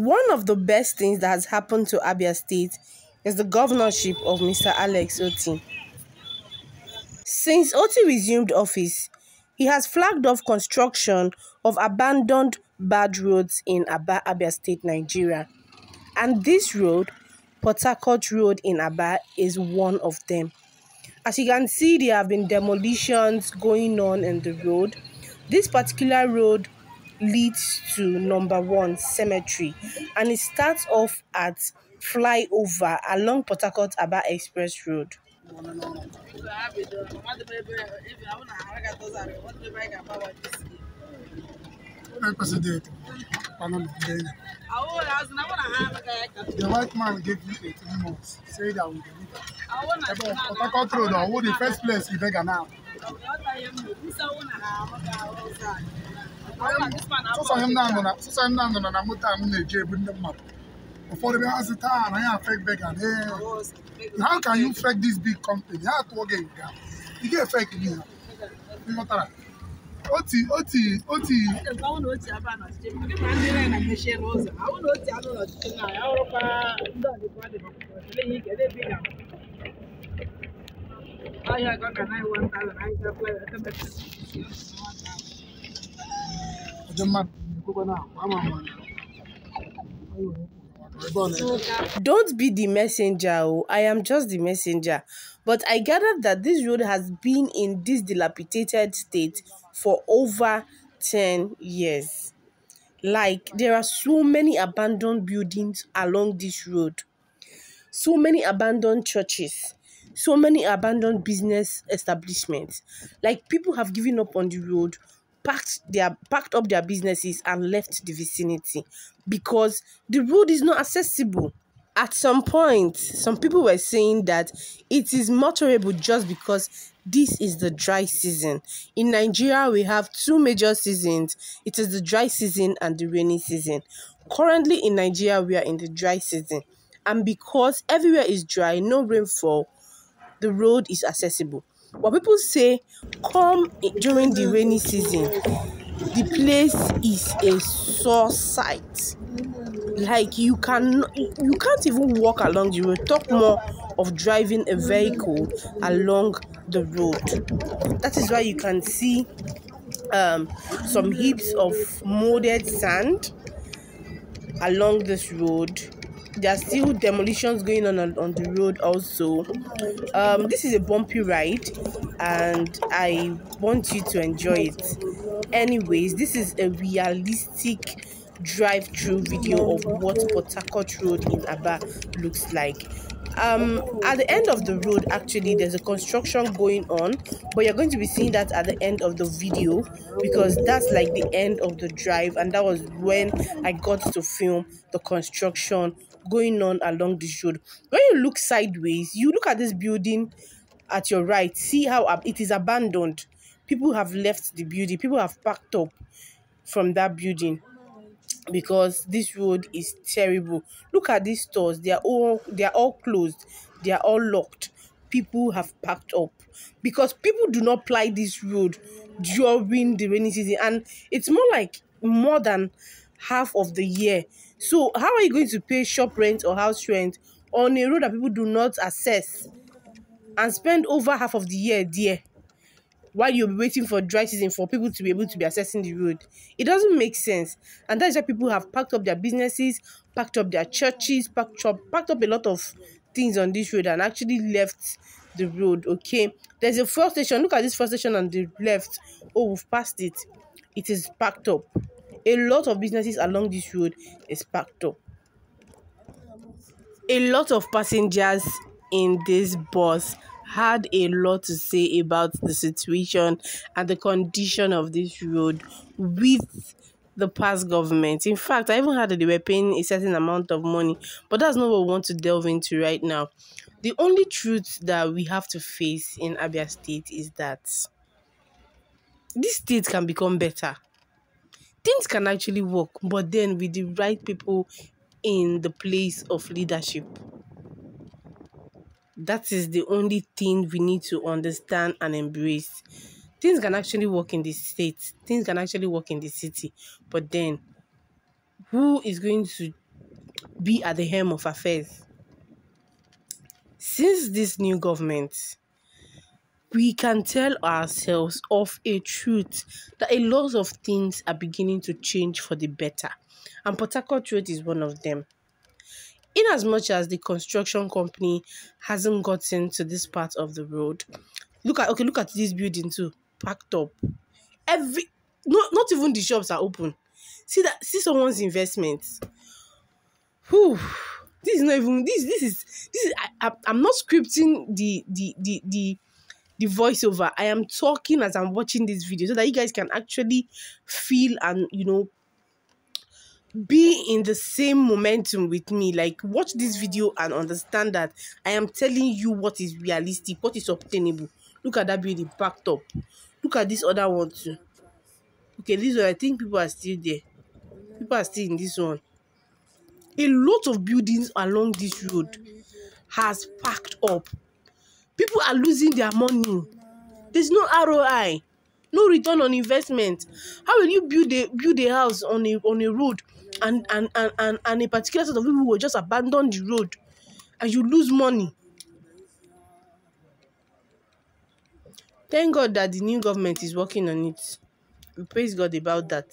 One of the best things that has happened to Abia State is the governorship of Mr. Alex Otti. Since Otti resumed office, he has flagged off construction of abandoned bad roads in Aba, Abia State, Nigeria. And this road, Port Road in Aba, is one of them. As you can see, there have been demolitions going on in the road. This particular road leads to number one cemetery and it starts off at flyover along Port Harcourt Aba Express Road. The white man gave you 18 months. Deliver. The first place now. Ihe m na-anọ na na moto a m na-eji ebu ndị mmadụ. Ụfọdụ bịa ha sị taa na ya fake beggar ee how can you fake this big company? Ha tụọ gị nga. Ị ga-efake gị ha ị ghọtara oti oti oti. Na-ekwekwa na akwa Don't be the messenger, oh, I am just the messenger. But I gathered that this road has been in this dilapidated state for over 10 years. Like, there are so many abandoned buildings along this road, so many abandoned churches, so many abandoned business establishments. Like, people have given up on the road, packed their packed up their businesses and left the vicinity because the road is not accessible. At some point, some people were saying that it is motorable just because this is the dry season. In Nigeria, we have two major seasons. It is the dry season and the rainy season. Currently in Nigeria, we are in the dry season. And because everywhere is dry, no rainfall, the road is accessible. But people say, come during the rainy season, the place is a sore sight. Like you can you can't even walk along the road. Talk more of driving a vehicle along the road. That is why you can see um, some heaps of molded sand along this road. There are still demolitions going on on, on the road also. Um, this is a bumpy ride and I want you to enjoy it. Anyways, this is a realistic drive-through video of what Port Road in Aba looks like. Um, at the end of the road, actually, there's a construction going on, but you're going to be seeing that at the end of the video because that's like the end of the drive, and that was when I got to film the construction going on along this road. When you look sideways, you look at this building at your right, see how it is abandoned. People have left the building, people have packed up from that building because this road is terrible. Look at these stores; they are all they are all closed. They are all locked. People have packed up because people do not ply this road during the rainy season, and it's more like more than half of the year. So how are you going to pay shop rent or house rent on a road that people do not access and spend over half of the year there? while you'll be waiting for dry season for people to be able to be accessing the road. It doesn't make sense. And that's why people have packed up their businesses, packed up their churches, packed up packed up a lot of things on this road and actually left the road. Okay. There's a fuel station. Look at this fuel station on the left. Oh, we've passed it. It is packed up. A lot of businesses along this road is packed up. A lot of passengers in this bus had a lot to say about the situation and the condition of this road with the past government. In fact, I even heard that they were paying a certain amount of money, but that's not what we want to delve into right now. The only truth that we have to face in Abia State is that this state can become better. Things can actually work, but then with the right people in the place of leadership. That is the only thing we need to understand and embrace. Things can actually work in the state, things can actually work in the city, but then who is going to be at the helm of affairs. Since this new government, we can tell ourselves of a truth that a lot of things are beginning to change for the better. And Harcourt Road is one of them. In as much as the construction company hasn't gotten to this part of the road, look at okay, look at this building too, packed up. Every not not even the shops are open. See that see someone's investments. Whew. This is not even this this is this is I, I I'm not scripting the the the the the voiceover. I am talking as I'm watching this video so that you guys can actually feel and you know be in the same momentum with me. Like watch this video and understand that I am telling you what is realistic, what is obtainable. Look at that building packed up. Look at this other one too. Okay, this one I think people are still there. People are still in this one. A lot of buildings along this road has packed up people are losing their money. There's no ROI no return on investment. How will you build a build a house on a on a road and and and and, and a particular set of people will just abandon the road and you lose money? Thank god that the new government is working on it. We praise god about that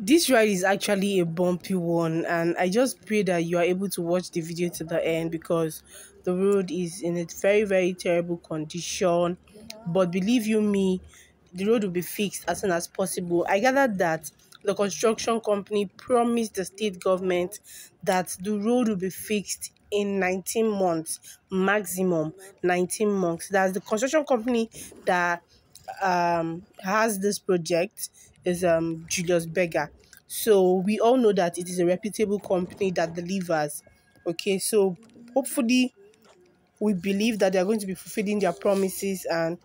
this ride is actually a bumpy one and i just pray that you are able to watch the video to the end because the road is in a very very terrible condition. But believe you me the road will be fixed as soon as possible. I gathered that the construction company promised the state government that the road will be fixed in 19 months maximum 19 months. That's the construction company that um has this project is um Julius Berger. So we all know that it is a reputable company that delivers. Okay, so hopefully we believe that they are going to be fulfilling their promises and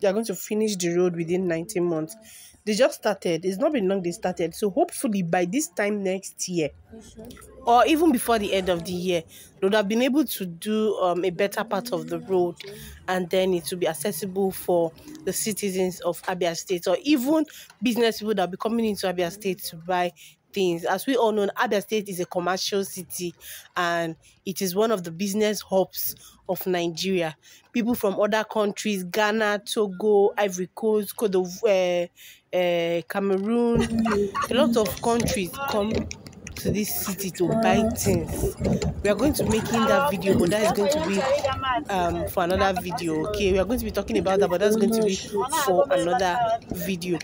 they are going to finish the road within 19 months. They just started. It's not been long they started. So hopefully by this time next year, or even before the end of the year, they would have been able to do um, a better part of the road and then it will be accessible for the citizens of Abia State or even business people that will be coming into Abia State to buy things. As we all know, Abia State is a commercial city and it is one of the business hubs of Nigeria. People from other countries, Ghana, Togo, Ivory Coast, Cote uh, uh, Cameroon, a lot of countries come to this city to buy things. We are going to making that video, but that is going to be um, for another video. Okay, we are going to be talking about that, but that's going to be for another video.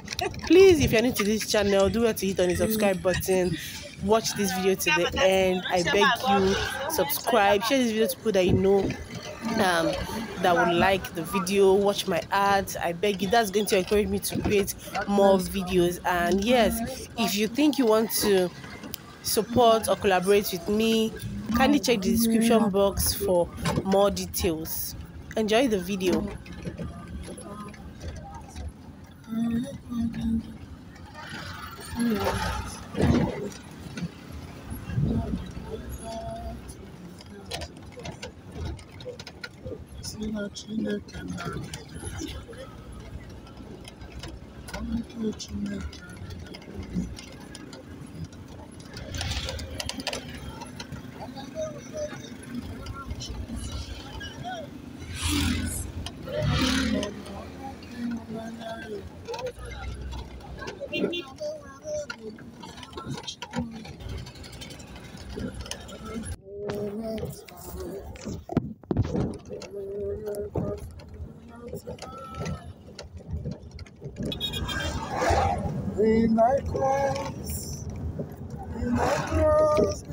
Please, if you're new to this channel, do well to hit on the subscribe button. Watch this video to the end. I beg you, subscribe, share this video to people that you know um that would like the video watch my ads i beg you that's going to encourage me to create more videos and yes if you think you want to support or collaborate with me, kindly check the description box for more details. Enjoy the video. In my cross, in my cross,